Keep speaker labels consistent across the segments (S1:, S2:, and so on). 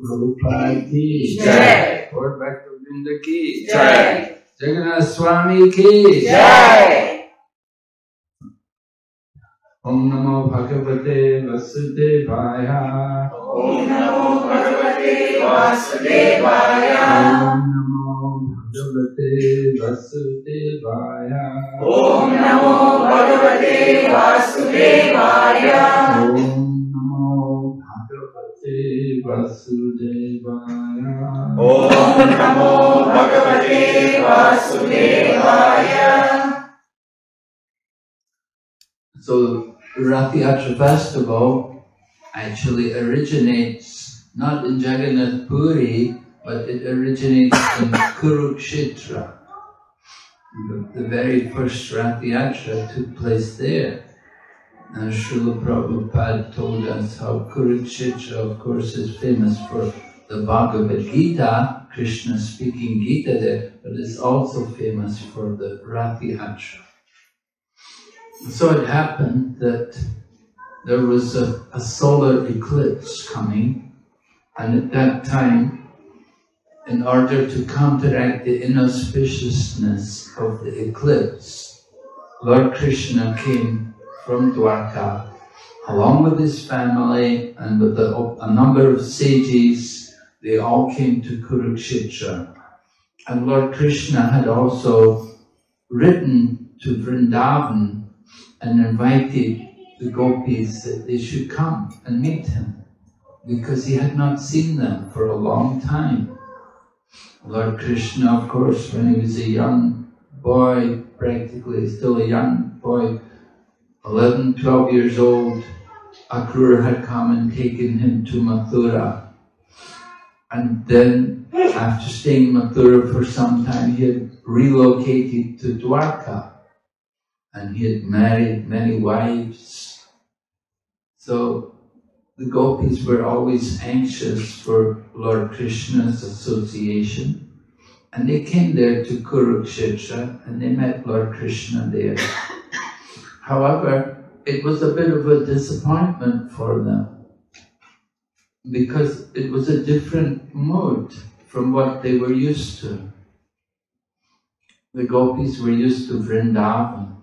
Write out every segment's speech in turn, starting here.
S1: Prabhupada ki
S2: Jai.
S1: Lord Bhaktivinoda ki
S2: Jai.
S1: Jagannath Swami ki
S2: Jai.
S1: Om Namo Bhagavate Vasudevaya
S2: Om Namo Bhagavate Vasudevaya.
S1: Om Namo Bhagavate Vasudevaya
S2: Om Namo Bhagavate Vasudevaya.
S1: Om Namo Vasudevaya
S2: Om Namo Bhagavate Vasudevaya.
S1: So Rath Yatra festival actually originates not in Jagannath Puri, but it originates in Kurukshetra. The, the very first Rath Yatra took place there. And Srila Prabhupada told us how Kurukshetra, of course, is famous for the Bhagavad Gita, Krishna speaking Gita there, but it's also famous for the Rath Yatra. So it happened that there was a, a solar eclipse coming, and at that time, in order to counteract the inauspiciousness of the eclipse, Lord Krishna came from Dwarka along with his family and with the, a number of sages. They all came to Kurukshetra. And Lord Krishna had also written to Vrindavan and invited the gopis that they should come and meet him because he had not seen them for a long time. Lord Krishna, of course, when he was a young boy, practically still a young boy, 11, 12 years old, Akrura had come and taken him to Mathura. And then, after staying in Mathura for some time, he had relocated to Dwarka and he had married many wives. So the gopis were always anxious for Lord Krishna's association. And they came there to Kurukshetra and they met Lord Krishna there. However, it was a bit of a disappointment for them because it was a different mood from what they were used to. The gopis were used to Vrindavan,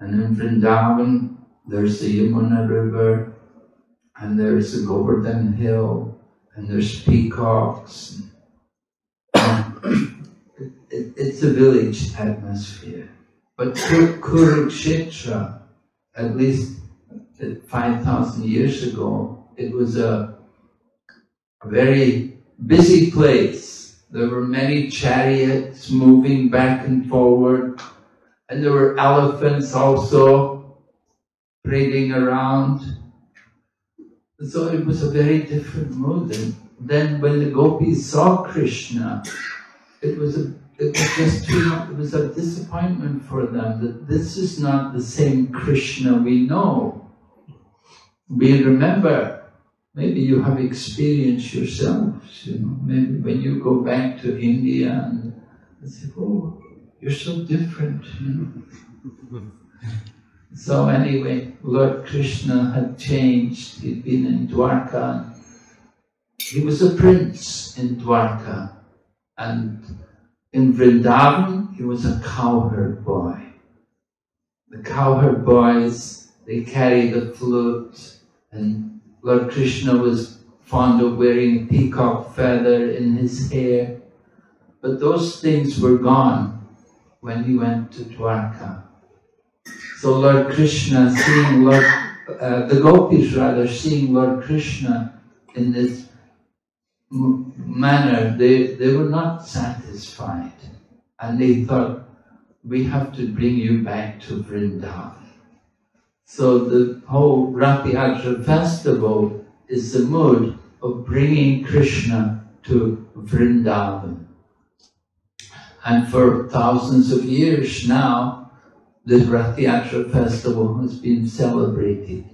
S1: and in Vrindavan there's the Yamuna River, and there's the Govardhan Hill, and there's peacocks. it, it, it's a village atmosphere. But Kur- Kurukshetra, at least 5,000 years ago, it was a, a very busy place. There were many chariots moving back and forward, and there were elephants also parading around. So it was a very different mood. And then when the gopis saw Krishna, it was a it was just it was a disappointment for them that this is not the same Krishna we know. We remember, maybe you have experienced yourselves, you know, maybe when you go back to India and say, oh, you're so different, you know. So anyway, Lord Krishna had changed. He'd been in Dwarka. He was a prince in Dwarka. And in Vrindavan, he was a cowherd boy. The cowherd boys, they carried the flute, and Lord Krishna was fond of wearing peacock feather in his hair. But those things were gone when he went to Dwarka. So Lord Krishna, seeing Lord, uh, the gopis rather, seeing Lord Krishna in this manner, they, they were not satisfied. And they thought, we have to bring you back to Vrindavan. So the whole Rath Yatra festival is the mood of bringing Krishna to Vrindavan. And for thousands of years now, the Rath Yatra festival has been celebrated.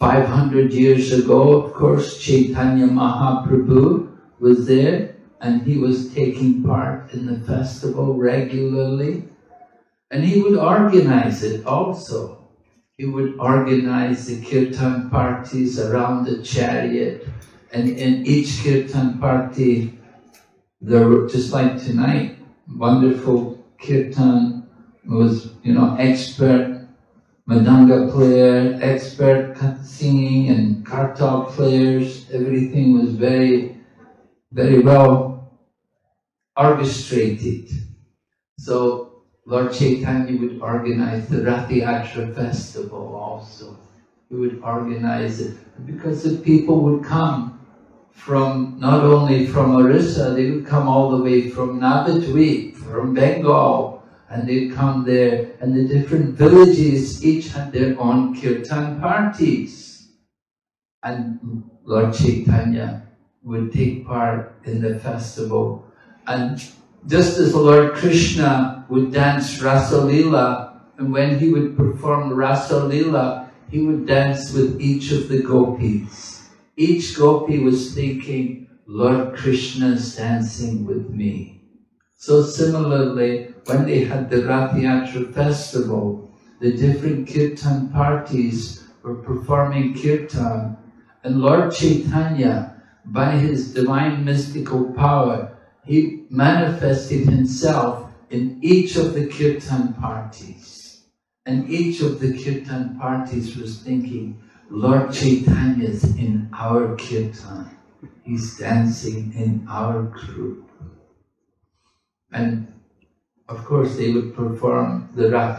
S1: 500 years ago, of course, Chaitanya Mahaprabhu was there and he was taking part in the festival regularly. And he would organize it also. He would organize the kirtan parties around the chariot. and in each kirtan party, there were, just like tonight, wonderful kirtan was, you know, expert mridanga player, expert singing and kartal players. Everything was very, very well orchestrated. So Lord Chaitanya would organize the Rathayatra festival also. He would organize it because the people would come from not only from Orissa, they would come all the way from Navadvip, from Bengal, and they'd come there, and the different villages each had their own kirtan parties. And Lord Chaitanya would take part in the festival. And just as Lord Krishna would dance Rasalila, and when he would perform Rasalila, he would dance with each of the gopis. Each gopi was thinking, Lord Krishna is dancing with me. So similarly, when they had the Rathayatra festival, the different kirtan parties were performing kirtan, and Lord Chaitanya, by his divine mystical power, he manifested himself in each of the kirtan parties. And each of the kirtan parties was thinking, Lord Chaitanya is in our kirtan. He's dancing in our group. And of course, they would perform the Rath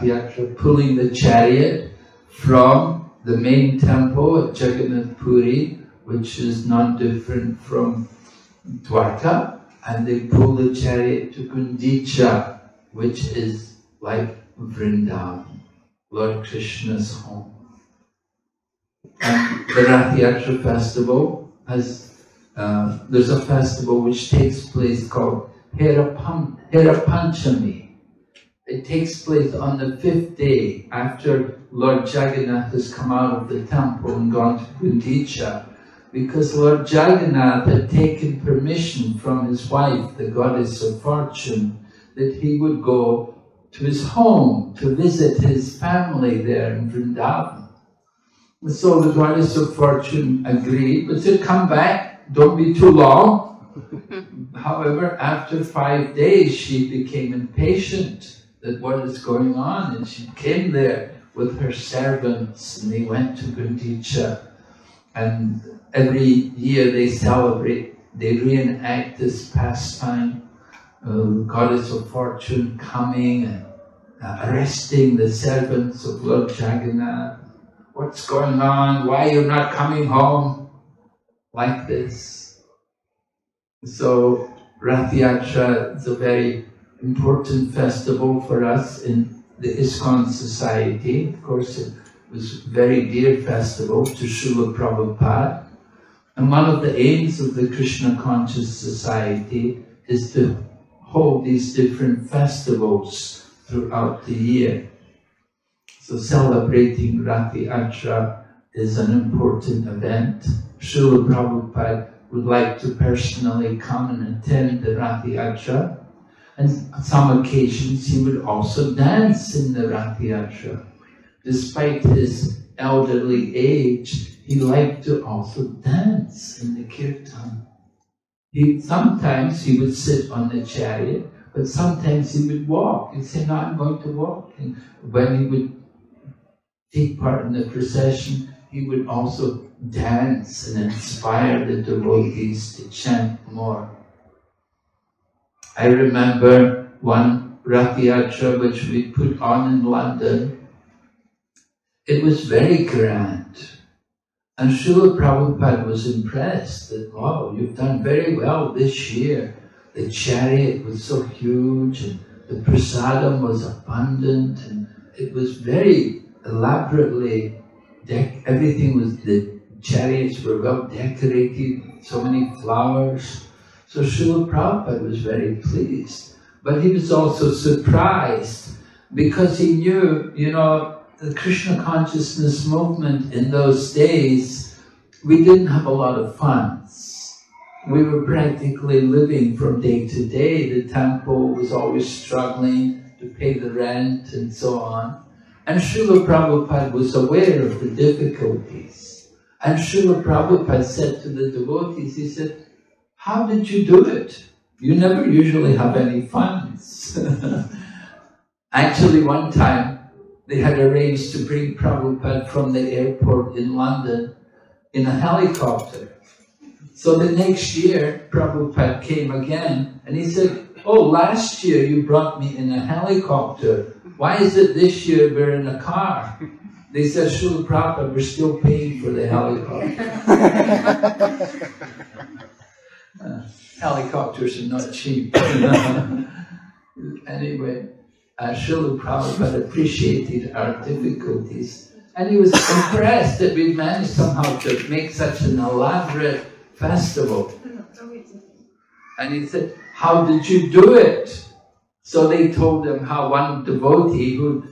S1: pulling the chariot from the main temple at Jagannath Puri, which is not different from Dwarka, and they pull the chariot to Gundicha, which is like Vrindavan, Lord Krishna's home. And the Rath festival has, uh, there's a festival which takes place called Hera Panchami. It takes place on the fifth day after Lord Jagannath has come out of the temple and gone to Gundicha because Lord Jagannath had taken permission from his wife, the goddess of fortune, that he would go to his home to visit his family there in Vrindavan. So the goddess of fortune agreed, but said, come back, don't be too long. However, after five days, she became impatient that what is going on, and she came there with her servants, and they went to Gundicha. And every year they celebrate, they reenact this pastime, uh, goddess of fortune coming and uh, arresting the servants of Lord Jagannath. What's going on? Why you're you not coming home? Like this. So Rath Yatra is a very important festival for us in the ISKCON society. Of course, it was a very dear festival to Srila Prabhupada. And one of the aims of the Krishna Conscious Society is to hold these different festivals throughout the year. So celebrating Ratha Yatra is an important event. Srila Prabhupada would like to personally come and attend the Ratha Yatra. And on some occasions he would also dance in the Rath Yatra. Despite his elderly age, he liked to also dance in the kirtan. He, sometimes he would sit on the chariot, but sometimes he would walk. He'd say, no, I'm going to walk. And when he would take part in the procession, he would also dance and inspire the devotees to chant more. I remember one Rath Yatra which we put on in London. It was very grand. And Srila Prabhupada was impressed that, wow, you've done very well this year. The chariot was so huge and the prasadam was abundant and it was very elaborately, everything was, the chariots were well decorated, so many flowers. So Srila Prabhupada was very pleased. But he was also surprised because he knew, you know, the Krishna consciousness movement in those days, we didn't have a lot of funds. We were practically living from day to day. The temple was always struggling to pay the rent and so on. And Srila Prabhupada was aware of the difficulties. And Srila Prabhupada said to the devotees, he said, how did you do it? You never usually have any funds. Actually, one time, they had arranged to bring Prabhupada from the airport in London in a helicopter. So the next year, Prabhupada came again and he said, Oh, last year you brought me in a helicopter. Why is it this year we're in a car? They said, Srila Prabhupada, we're still paying for the helicopter. uh, helicopters are not cheap. anyway, uh, Srila Prabhupada appreciated our difficulties and he was impressed that we managed somehow to make such an elaborate festival. And he said, how did you do it? So they told him how one devotee, who,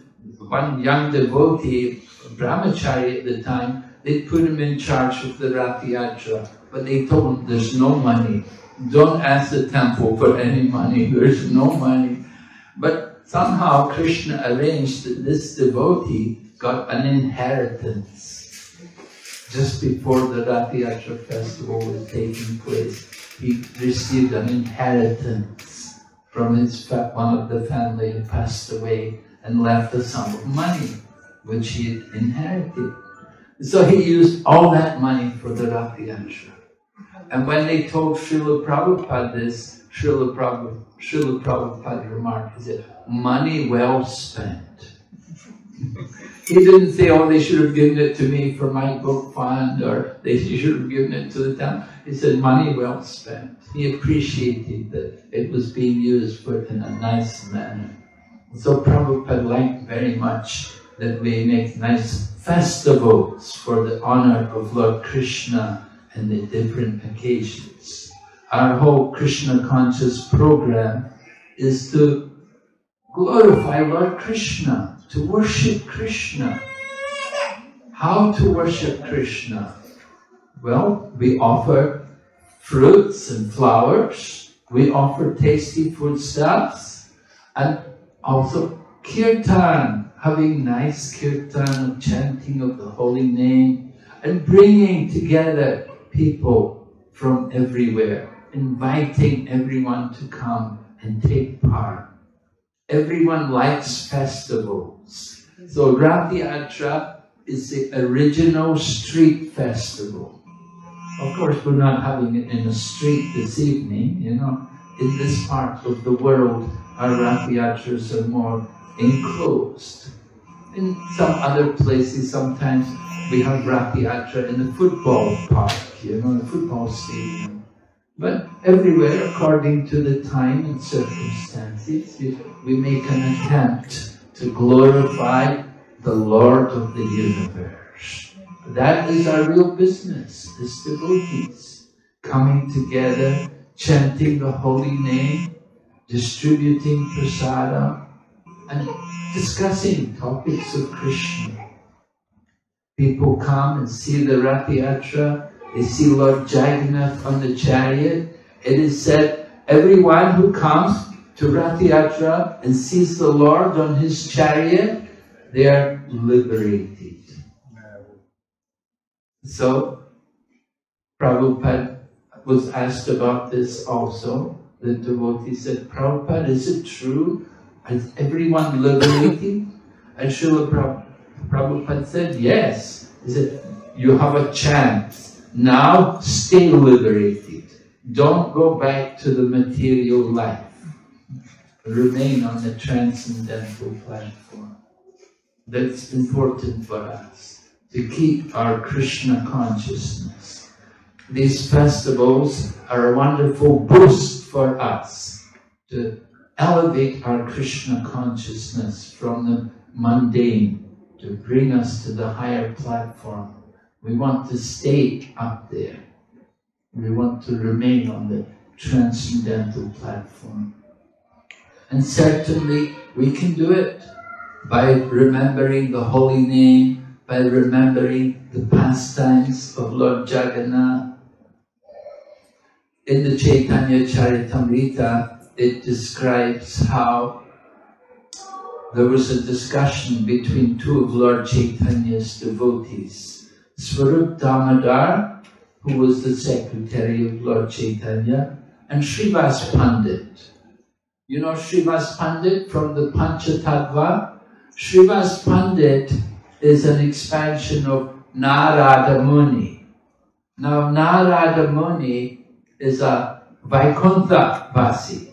S1: one young devotee, brahmachari at the time, they put him in charge of the Rath Yatra, but they told him there's no money. Don't ask the temple for any money, there's no money. But somehow Krishna arranged that this devotee got an inheritance. Just before the Rath Yatra festival was taking place, he received an inheritance from his one of the family who passed away and left a sum of money which he had inherited. So he used all that money for the Rath Yatra. And when they told Srila Prabhupada this, Srila Prabhupada, Srila Prabhupada remarked, he said, money well spent. he didn't say, oh, they should have given it to me for my book fund, or they should have given it to the town. He said, money well spent. He appreciated that it was being used for in a nice manner. So Prabhupada liked very much that we make nice festivals for the honor of Lord Krishna and the different occasions. Our whole Krishna conscious program is to glorify Lord Krishna, to worship Krishna. How to worship Krishna? Well, we offer fruits and flowers, we offer tasty foodstuffs, and also kirtan, having nice kirtan chanting of the holy name, and bringing together people from everywhere, inviting everyone to come and take part. Everyone likes festivals. So Rath Yatra is the original street festival. Of course, we're not having it in the street this evening, you know. In this part of the world, our Rath Yatras are more enclosed. In some other places, sometimes we have Rath Yatra in the football park, you know, the football stadium. But everywhere, according to the time and circumstances, we make an attempt to glorify the Lord of the universe. That is our real business, as devotees, coming together, chanting the holy name, distributing prasada, and discussing topics of Krishna. People come and see the Rath Yatra, they see Lord Jagannath on the chariot. It is said, everyone who comes to Rath Yatra and sees the Lord on his chariot, they are liberated. So, Prabhupada was asked about this also. The devotee said, Prabhupada, is it true? Is everyone liberated? And Srila Prabhupada said, yes. He said, you have a chance. Now stay liberated. Don't go back to the material life. Remain on the transcendental platform. That's important for us, to keep our Krishna consciousness. These festivals are a wonderful boost for us to elevate our Krishna consciousness from the mundane to bring us to the higher platform. We want to stay up there. We want to remain on the transcendental platform. And certainly we can do it by remembering the holy name, by remembering the pastimes of Lord Jagannath. In the Chaitanya Charitamrita, it describes how there was a discussion between two of Lord Chaitanya's devotees. Swarup Damodar, who was the secretary of Lord Chaitanya, and Srivas Pandit. You know Srivas Pandit from the Panchatattva? Srivas Pandit is an expansion of Narada Muni. Now Narada Muni is a Vaikuntha Vasi.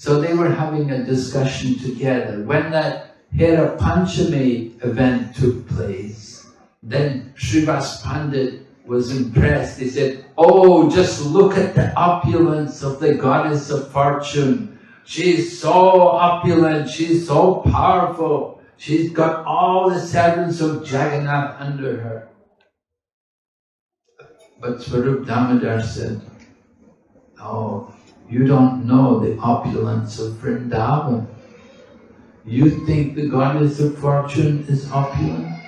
S1: So they were having a discussion together. When that Hera Panchami event took place, then Srivas Pandit was impressed. He said, Oh, just look at the opulence of the goddess of fortune. She's so opulent, she's so powerful. She's got all the servants of Jagannath under her. But Swarup Damodar said, Oh, you don't know the opulence of Vrindavan. You think the goddess of fortune is opulent?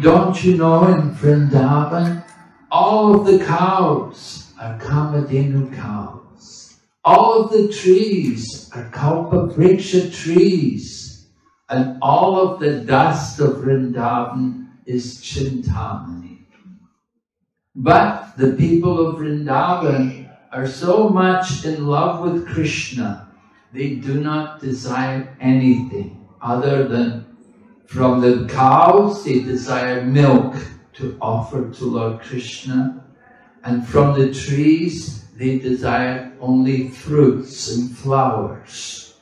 S1: Don't you know in Vrindavan, all of the cows are Kamadhenu cows. All of the trees are Kalpa Vriksha trees. And all of the dust of Vrindavan is Chintamani. But the people of Vrindavan are so much in love with Krishna, they do not desire anything other than from the cows, they desire milk to offer to Lord Krishna, and from the trees, they desire only fruits and flowers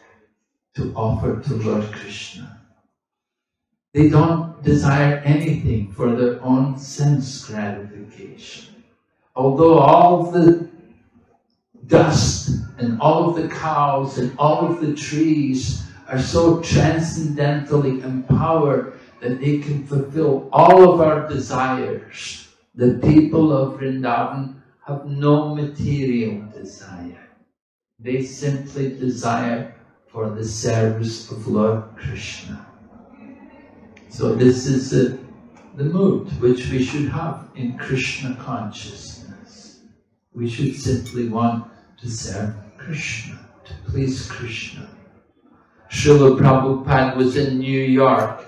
S1: to offer to Lord Krishna. They don't desire anything for their own sense gratification. Although all the dust and all of the cows and all of the trees are so transcendentally empowered that they can fulfill all of our desires. The people of Vrindavan have no material desire. They simply desire for the service of Lord Krishna. So this is the, the mood which we should have in Krishna consciousness. We should simply want to serve Krishna, to please Krishna. Srila Prabhupada was in New York,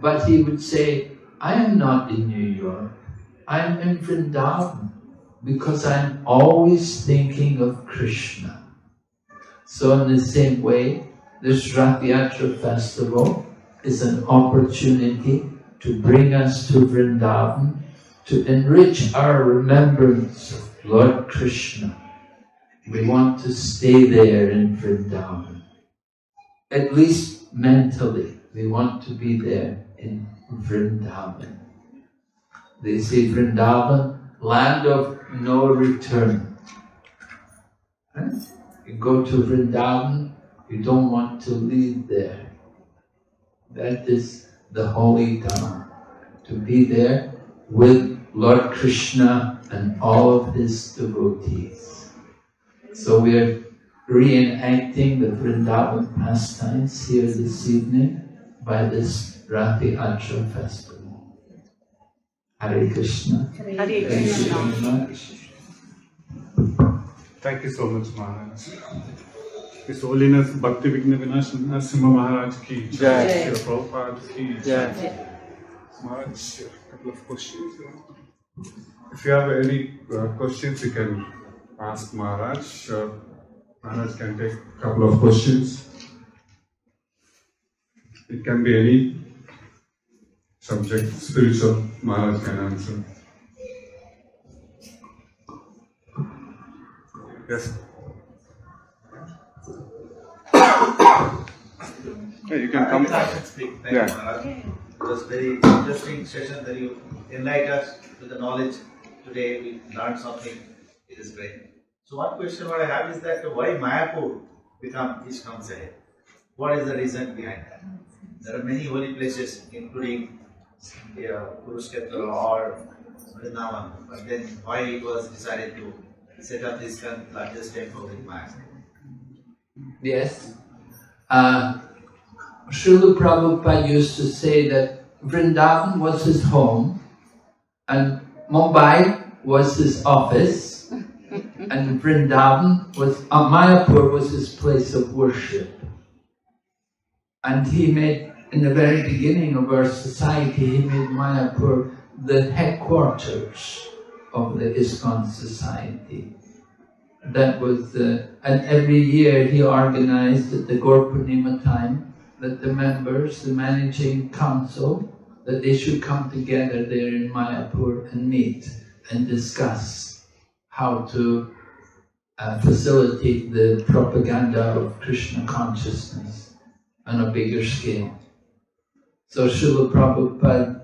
S1: but he would say, I am not in New York, I am in Vrindavan, because I'm always thinking of Krishna. So in the same way, this Rath Yatra festival is an opportunity to bring us to Vrindavan, to enrich our remembrance of Lord Krishna. We want to stay there in Vrindavan. At least mentally, we want to be there in Vrindavan. They say Vrindavan, land of no return. Right? You go to Vrindavan, you don't want to leave there. That is the holy Dham. To be there with Lord Krishna and all of his devotees. So we are reenacting the Vrindavan pastimes here this evening by this Rath Yatra festival. Hare Krishna.
S3: Hare
S1: Thank you
S3: Krishna.
S1: very much.
S4: Thank you so much, Maharaj. His Holiness Bhakti Vighna Vinash Narasimha Maharaj ki
S3: Jai.
S4: Srila Prabhupada ki
S3: Jai.
S4: Maharaj, a couple of questions. If you have any uh, questions, you can ask Maharaj. Uh, Maharaj can take a couple of questions. It can be any subject, spiritual, Maharaj can answer. Yes. Yeah, you can come.
S5: I can speak. Thank
S4: Yeah.
S5: you, Maharaj. It was very interesting session that you enlightened us with the knowledge. Today we learned something. So one question what I have is that why Mayapur become Ishkam Sahib? What is the reason behind that? There are many holy places, including yeah, Kurukshetra or Vrindavan, but then why it was decided to set up this largest temple in Mayapur?
S1: Yes. Uh, Srila Prabhupada used to say that Vrindavan was his home and Mumbai was his office and Vrindavan was, uh, Mayapur was his place of worship. And he made, in the very beginning of our society, he made Mayapur the headquarters of the ISKCON society. That was the, and every year he organized at the Gaur Purnima time that the members, the managing council, that they should come together there in Mayapur and meet and discuss how to uh, facilitate the propaganda of Krishna consciousness on a bigger scale. So Srila Prabhupada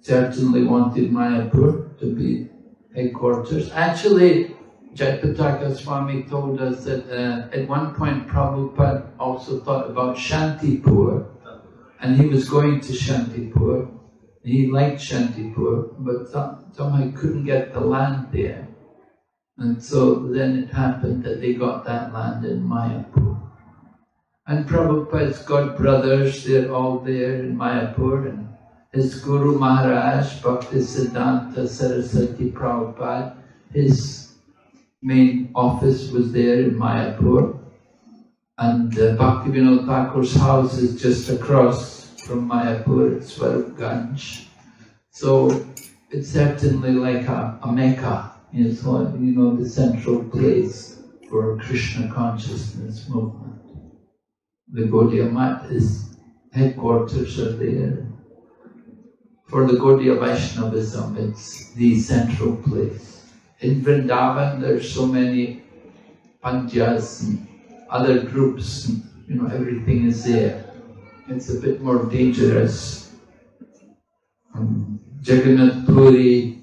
S1: certainly wanted Mayapur to be headquarters. Actually, Jayapataka Swami told us that uh, at one point Prabhupada also thought about Shantipur, and he was going to Shantipur. He liked Shantipur, but somehow he couldn't get the land there. And so then it happened that they got that land in Mayapur. And Prabhupada's god brothers, they're all there in Mayapur, and his Guru Maharaj, Bhaktisiddhanta Saraswati Prabhupada, his main office was there in Mayapur. And uh, Bhaktivinoda Thakur's house is just across from Mayapur, it's Swarupganj. So it's certainly like a, a Mecca, you know, you know, the central place for Krishna consciousness movement. The Gaudiya Math is headquarters are there. For the Gaudiya Vaishnavism, it's the central place in Vrindavan there's so many panchas and other groups, and, you know, everything is there. It's a bit more dangerous. Um, Jagannath Puri,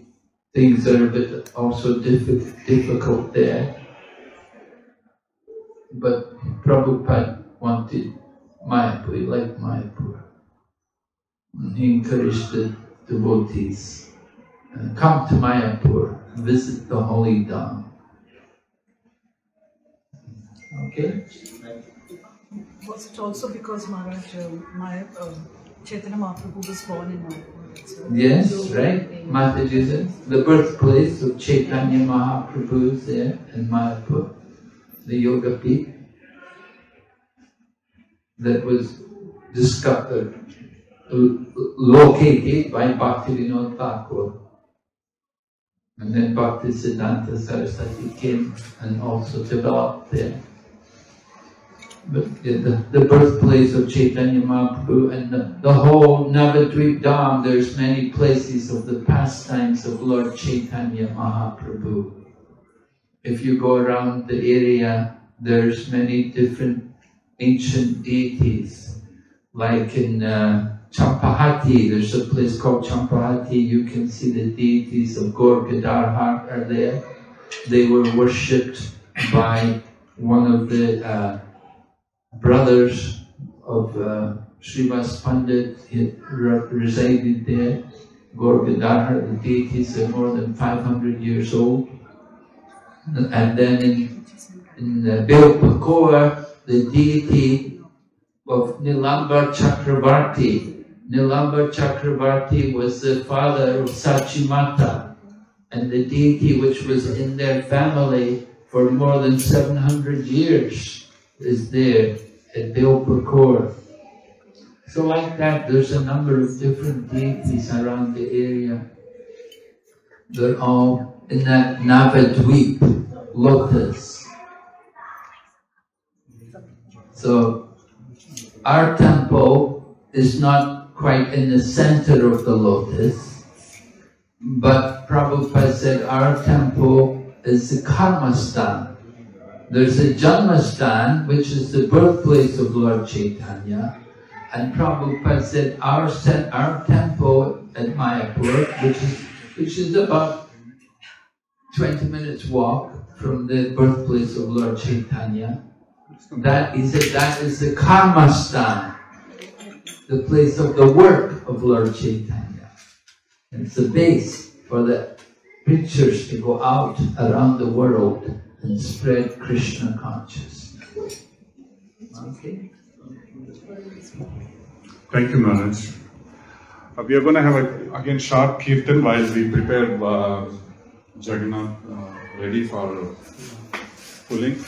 S1: things are a bit also diffi difficult there. But Prabhupada wanted Mayapur, he liked Mayapur. And he encouraged the devotees, uh, come to Mayapur, visit the holy Dham. Okay?
S3: Was it also because Maharaj, uh, my, uh, Chaitanya Mahaprabhu was born in Mayapur?
S1: Yes, right? Said, the birthplace of Chaitanya Mahaprabhu is there in Mayapur, the Yoga Pith that was discovered, located by Bhaktivinoda Thakur. And then Bhaktisiddhanta Saraswati came and also developed there. But the, the birthplace of Chaitanya Mahaprabhu and the, the whole Navadvip Dham, there's many places of the pastimes of Lord Chaitanya Mahaprabhu. If you go around the area, there's many different ancient deities, like in uh, Champahati, there's a place called Champahati, you can see the deities of Gaur are there. They were worshipped by one of the uh, brothers of uh, Srivas Pandit, resided there. Gaur the deities are more than 500 years old. And then in, in uh, Belpukur, the deity of Nilambar Chakravarti, Nilambar Chakravarti was the father of Sachimata and the deity which was in their family for more than 700 years is there at Belpukur. So like that, there's a number of different deities around the area. They're all in that Navadweep, lotus. So our temple is not quite in the center of the lotus. But Prabhupada said our temple is the Karmastan. There's a Janmastan, which is the birthplace of Lord Chaitanya. And Prabhupada said our, set, our temple at Mayapur, which is, which is about 20 minutes walk from the birthplace of Lord Chaitanya, that is, a, that is the Karmastan the place of the work of Lord Chaitanya. It's the base for the preachers to go out around the world and spread Krishna consciousness. Okay?
S4: Thank you, Maharaj. Uh, we are going to have a, again short kirtan while we prepare uh, Jagannath uh, ready for pulling.